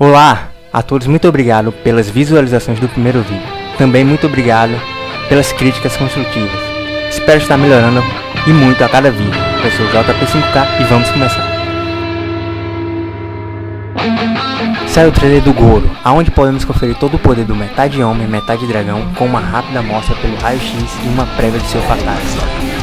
Olá a todos, muito obrigado pelas visualizações do primeiro vídeo. Também muito obrigado pelas críticas construtivas. Espero estar melhorando e muito a cada vídeo. Eu sou o JP5K e vamos começar. Sai o trailer do Goro, aonde podemos conferir todo o poder do metade homem e metade dragão com uma rápida mostra pelo raio-x e uma prévia de seu fatality.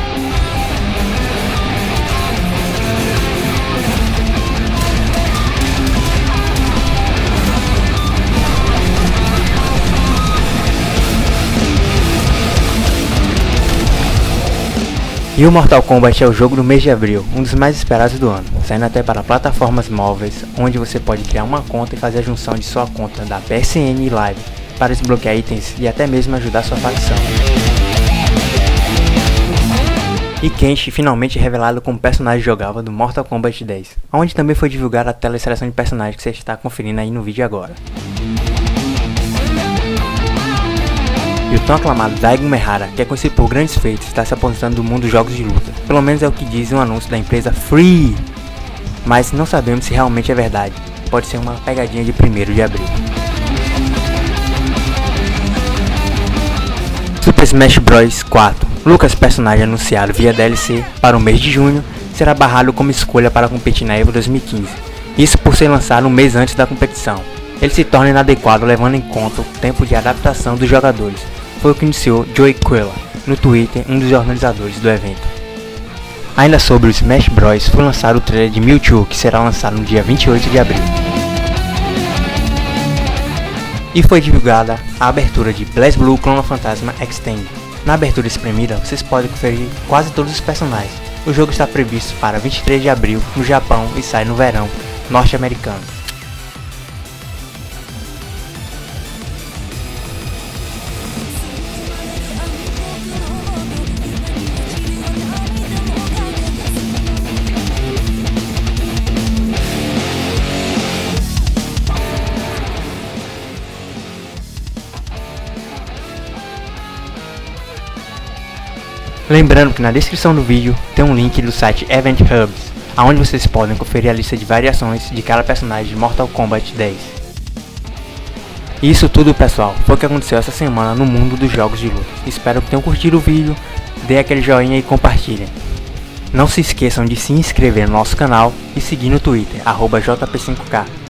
E o Mortal Kombat é o jogo do mês de abril, um dos mais esperados do ano, saindo até para plataformas móveis, onde você pode criar uma conta e fazer a junção de sua conta da PSN Live para desbloquear itens e até mesmo ajudar sua facção. E Kenshi finalmente revelado como personagem jogável do Mortal Kombat 10, onde também foi divulgada a tela de seleção de personagens que você está conferindo aí no vídeo agora. E o tão aclamado Daigo Mehara, que é conhecido por grandes feitos, está se aposentando do mundo dos jogos de luta. Pelo menos é o que diz um anúncio da empresa Free. Mas não sabemos se realmente é verdade. Pode ser uma pegadinha de 1 de abril. Super Smash Bros 4. Lucas, personagem anunciado via DLC para o mês de junho, será barrado como escolha para competir na Evo 2015. Isso por ser lançado um mês antes da competição. Ele se torna inadequado levando em conta o tempo de adaptação dos jogadores, foi o que iniciou Joey Quella no Twitter, um dos organizadores do evento. Ainda sobre o Smash Bros, foi lançado o trailer de Mewtwo, que será lançado no dia 28 de abril. E foi divulgada a abertura de BlazBlue Clone Fantasma Extend. Na abertura espremida, vocês podem conferir quase todos os personagens. O jogo está previsto para 23 de abril no Japão e sai no verão norte-americano. Lembrando que na descrição do vídeo tem um link do site Event Hubs, onde vocês podem conferir a lista de variações de cada personagem de Mortal Kombat 10. Isso tudo pessoal, foi o que aconteceu essa semana no mundo dos jogos de luta. Espero que tenham curtido o vídeo, dê aquele joinha e compartilhem. Não se esqueçam de se inscrever no nosso canal e seguir no Twitter, JP5K.